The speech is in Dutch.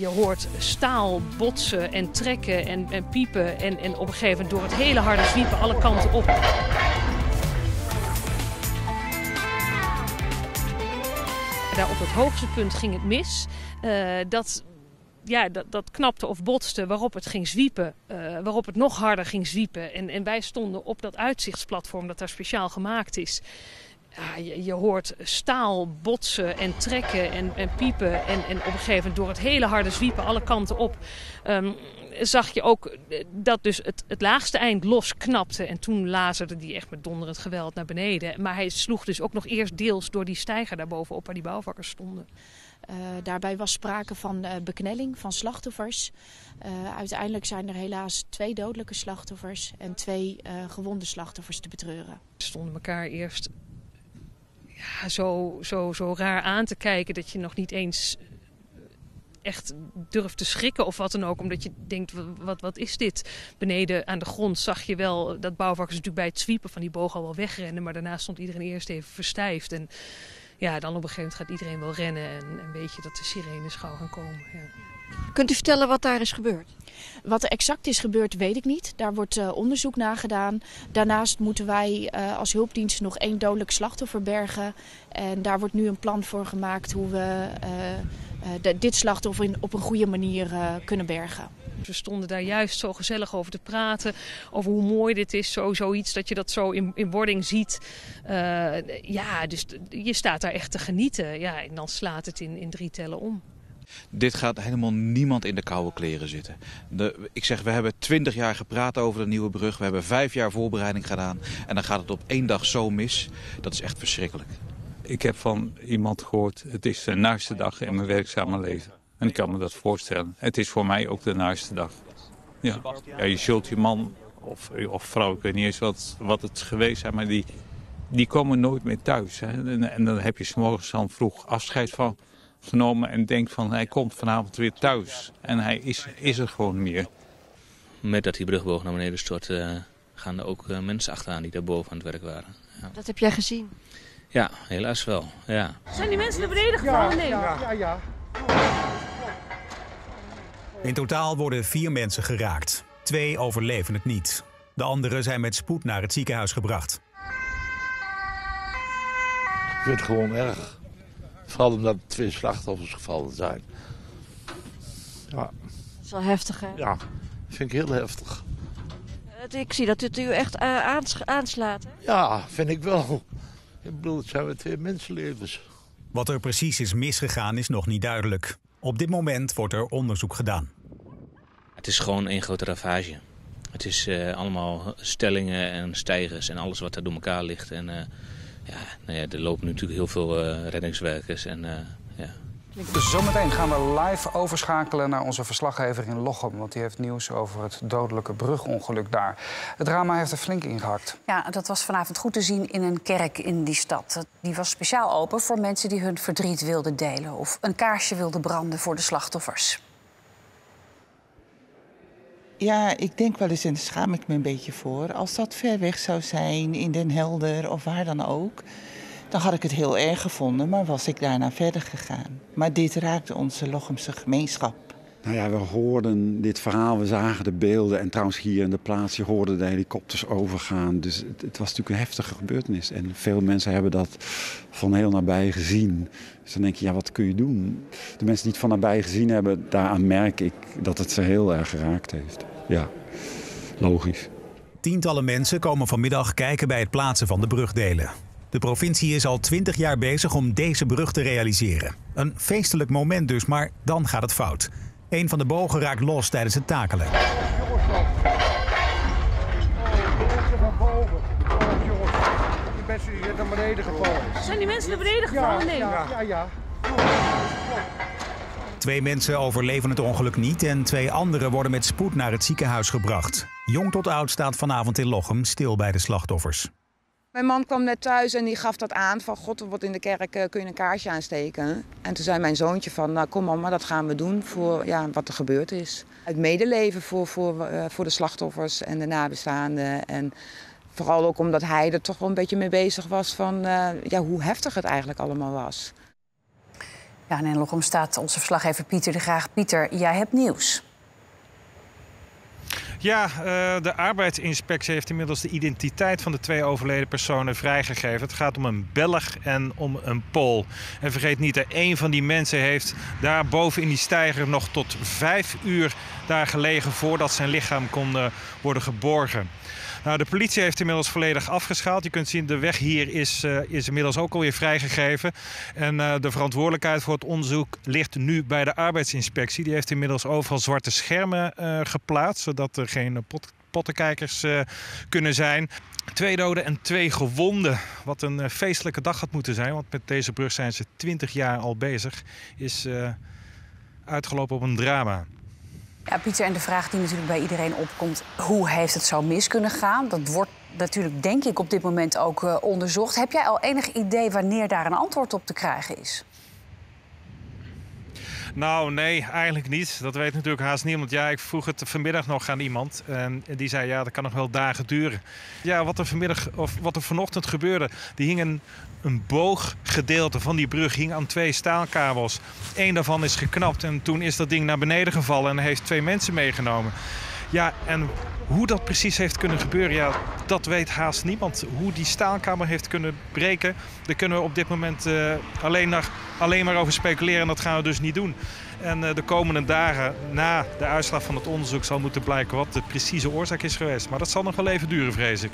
je hoort staal botsen en trekken en, en piepen. En, en op een gegeven moment door het hele harde zwiepen alle kanten op. Daar op het hoogste punt ging het mis. Uh, dat ja, dat, dat knapte of botste, waarop het ging zwiepen, uh, waarop het nog harder ging zwiepen. En, en wij stonden op dat uitzichtsplatform dat daar speciaal gemaakt is. Ja, je, je, hoort staal botsen en trekken en, en piepen. En, en, op een gegeven moment door het hele harde zwiepen alle kanten op... Um, zag je ook dat dus het, het laagste eind losknapte. En toen lazerde die echt met donderend geweld naar beneden. Maar hij sloeg dus ook nog eerst deels door die steiger daarbovenop waar die bouwvakkers stonden. Uh, daarbij was sprake van uh, beknelling van slachtoffers. Uh, uiteindelijk zijn er helaas twee dodelijke slachtoffers en twee gewonde slachtoffers te betreuren. Ze stonden elkaar eerst ja, zo, zo, zo raar aan te kijken dat je nog niet eens echt durft te schrikken of wat dan ook. Omdat je denkt, wat, wat is dit? Beneden aan de grond zag je wel dat bouwvakkers natuurlijk bij het zwiepen van die boog al wel wegrennen. Maar daarna stond iedereen eerst even verstijfd. En ja, dan op een gegeven moment gaat iedereen wel rennen en, en weet je dat de sirenes gauw gaan komen. Ja. Kunt u vertellen wat daar is gebeurd? Wat er exact is gebeurd, weet ik niet. Daar wordt uh, onderzoek naar gedaan. Daarnaast moeten wij uh, als hulpdienst nog één dodelijk slachtoffer bergen. En daar wordt nu een plan voor gemaakt hoe we uh, de, dit slachtoffer in, op een goede manier kunnen bergen. We stonden daar juist zo gezellig over te praten. Over hoe mooi dit is. Zo, zoiets dat je dat zo in, in wording ziet. Uh, ja, dus je staat daar echt te genieten. Ja, en dan slaat het in, in drie tellen om. Dit gaat helemaal niemand in de koude kleren zitten. De, ik zeg, we hebben twintig jaar gepraat over de nieuwe brug. We hebben vijf jaar voorbereiding gedaan. En dan gaat het op één dag zo mis. Dat is echt verschrikkelijk. Ik heb van iemand gehoord, het is de naaste dag in mijn werkzame leven. En ik kan me dat voorstellen. Het is voor mij ook de naaste dag. Ja. ja je zult je man of, of vrouw, ik weet niet eens wat, wat het geweest zijn, maar die, die komen nooit meer thuis. Hè. En, dan heb je morgens dan vroeg afscheid van genomen en denkt van hij komt vanavond weer thuis. En hij is, is er gewoon meer. Met dat die brugboog naar beneden stort, uh, gaan er ook uh, mensen achteraan die daar boven aan het werk waren. Ja. Dat heb jij gezien? Ja, helaas wel. Ja. Zijn die mensen naar beneden gevallen? Nee. Ja, ja, ja. In totaal worden vier mensen geraakt. Twee overleven het niet. De anderen zijn met spoed naar het ziekenhuis gebracht. Ik vind het gewoon erg. Vooral omdat er twee slachtoffers gevallen zijn. Ja. Dat is wel heftig, hè? Ja, vind ik heel heftig. Ik zie dat het u echt uh, aanslaat, hè? Ja, vind ik wel. Ik bedoel, het zijn weer twee mensenlevens. Wat er precies is misgegaan is nog niet duidelijk. Op dit moment wordt er onderzoek gedaan. Het is gewoon één grote ravage. Het is uh, allemaal stellingen en stijgers en alles wat er door elkaar ligt. En uh, ja, nou ja, er lopen natuurlijk heel veel uh, reddingswerkers. En, ja. Dus zometeen gaan we live overschakelen naar onze verslaggever in Lochem. Want die heeft nieuws over het dodelijke brugongeluk daar. Het drama heeft er flink ingehakt. Ja, dat was vanavond goed te zien in een kerk in die stad. Die was speciaal open voor mensen die hun verdriet wilden delen... of een kaarsje wilden branden voor de slachtoffers. Ja, ik denk wel eens, en daar schaam ik me een beetje voor... als dat ver weg zou zijn, in Den Helder of waar dan ook... dan had ik het heel erg gevonden, maar was ik daarna verder gegaan. Maar dit raakte onze Lochemse gemeenschap. Nou ja, we hoorden dit verhaal, we zagen de beelden... en trouwens hier in de plaats, je de helikopters overgaan. Dus het, het was natuurlijk een heftige gebeurtenis. En veel mensen hebben dat van heel nabij gezien. Dus dan denk je, ja, wat kun je doen? De mensen die het van nabij gezien hebben, daaraan merk ik dat het ze heel erg geraakt heeft. Ja, logisch. Tientallen mensen komen vanmiddag kijken bij het plaatsen van de brugdelen. De provincie is al twintig jaar bezig om deze brug te realiseren. Een feestelijk moment dus, maar dan gaat het fout. Een van de bogen raakt los tijdens het takelen. naar beneden gevallen. Zijn die mensen naar beneden gevallen? Nee. Ja, ja, ja. Twee mensen overleven het ongeluk niet en twee anderen worden met spoed naar het ziekenhuis gebracht. Jong tot oud staat vanavond in Lochem stil bij de slachtoffers. Mijn man kwam net thuis en die gaf dat aan van god, wordt in de kerk, uh, kun je een kaarsje aansteken. En toen zei mijn zoontje van, nou kom mama, dat gaan we doen voor ja, wat er gebeurd is. Het medeleven voor, voor, uh, voor de slachtoffers en de nabestaanden. En vooral ook omdat hij er toch wel een beetje mee bezig was van uh, ja, hoe heftig het eigenlijk allemaal was. Ja, en in staat onze verslaggever Pieter de Graag. Pieter, jij hebt nieuws. Ja, uh, de arbeidsinspectie heeft inmiddels de identiteit van de twee overleden personen vrijgegeven. Het gaat om een Belg en om een Pool. En vergeet niet, dat van die mensen heeft daar boven in die steiger nog tot vijf uur daar gelegen voordat zijn lichaam kon uh, worden geborgen. Nou, de politie heeft inmiddels volledig afgeschaald. Je kunt zien, de weg hier is, uh, is inmiddels ook alweer vrijgegeven. En uh, de verantwoordelijkheid voor het onderzoek ligt nu bij de arbeidsinspectie. Die heeft inmiddels overal zwarte schermen uh, geplaatst, zodat er geen pot pottenkijkers kunnen zijn. Twee doden en twee gewonden. Wat een feestelijke dag had moeten zijn, want met deze brug zijn ze 20 jaar al bezig. Is uitgelopen op een drama. Ja, Pieter, en de vraag die natuurlijk bij iedereen opkomt... hoe heeft het zo mis kunnen gaan? Dat wordt natuurlijk, denk ik, op dit moment ook uh, onderzocht. Heb jij al enig idee wanneer daar een antwoord op te krijgen is? Nou, nee, eigenlijk niet. Dat weet natuurlijk haast niemand. Ja, ik vroeg het vanmiddag nog aan iemand. En die zei, ja, dat kan nog wel dagen duren. Ja, wat er vanmiddag, of wat er vanochtend gebeurde... die hing een, een booggedeelte van die brug hing aan twee staalkabels. Eén daarvan is geknapt en toen is dat ding naar beneden gevallen... en heeft twee mensen meegenomen. Ja, en hoe dat precies heeft kunnen gebeuren, ja, dat weet haast niemand. Hoe die staalkamer heeft kunnen breken, daar kunnen we op dit moment uh, alleen, alleen maar over speculeren. En dat gaan we dus niet doen. En uh, de komende dagen na de uitslag van het onderzoek zal moeten blijken wat de precieze oorzaak is geweest. Maar dat zal nog wel even duren, vrees ik.